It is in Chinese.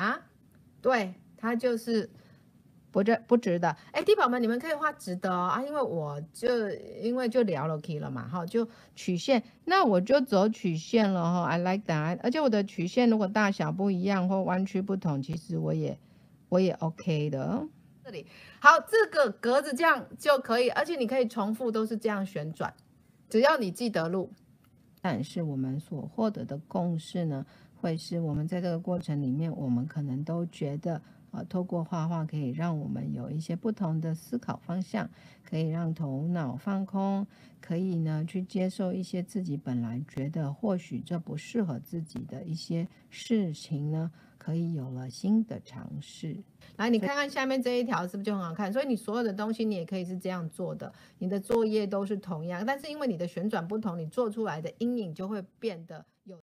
啊，对，它就是不值不值得。哎，地宝们，你们可以画直的哦啊，因为我就因为就聊了 key 了嘛，哈，就曲线，那我就走曲线了哈。I like that，而且我的曲线如果大小不一样或弯曲不同，其实我也我也 OK 的。这里好，这个格子这样就可以，而且你可以重复都是这样旋转，只要你记得路。但是我们所获得的共识呢？会是我们在这个过程里面，我们可能都觉得，呃，透过画画可以让我们有一些不同的思考方向，可以让头脑放空，可以呢去接受一些自己本来觉得或许这不适合自己的一些事情呢，可以有了新的尝试。来，你看看下面这一条是不是就很好看？所以你所有的东西你也可以是这样做的，你的作业都是同样，但是因为你的旋转不同，你做出来的阴影就会变得有。